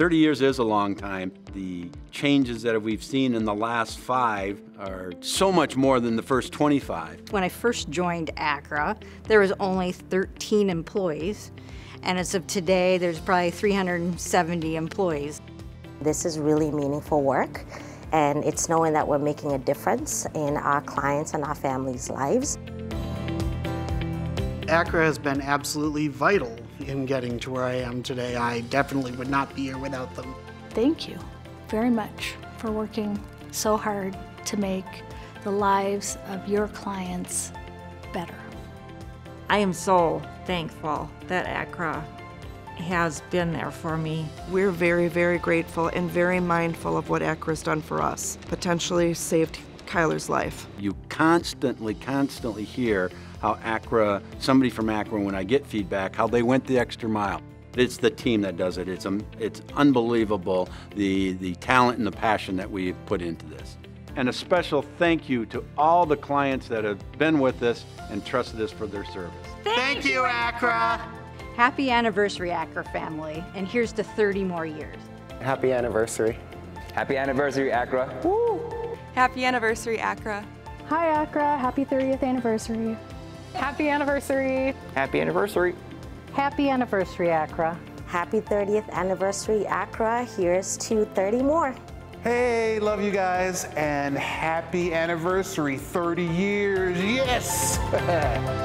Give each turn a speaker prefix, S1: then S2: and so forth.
S1: 30 years is a long time. The changes that we've seen in the last five are so much more than the first 25.
S2: When I first joined Accra, there was only 13 employees, and as of today, there's probably 370 employees.
S3: This is really meaningful work, and it's knowing that we're making a difference in our clients and our families' lives.
S4: Accra has been absolutely vital in getting to where I am today. I definitely would not be here without them.
S5: Thank you very much for working so hard to make the lives of your clients better.
S6: I am so thankful that Accra has been there for me.
S7: We're very, very grateful and very mindful of what Accra's done for us, potentially saved Kyler's life.
S1: You constantly, constantly hear how Accra, somebody from Accra, when I get feedback, how they went the extra mile. It's the team that does it. It's, um, it's unbelievable, the, the talent and the passion that we put into this. And a special thank you to all the clients that have been with us and trusted us for their service.
S4: Thank you, Accra!
S2: Happy anniversary, Accra family, and here's to 30 more years.
S8: Happy anniversary.
S9: Happy anniversary, Accra.
S10: Woo! Happy anniversary, Accra.
S11: Hi, Accra. Happy 30th anniversary.
S10: Happy anniversary.
S9: Happy anniversary.
S12: Happy anniversary, Accra.
S3: Happy 30th anniversary, Accra. Here's to 30 more.
S13: Hey, love you guys, and happy anniversary, 30 years. Yes!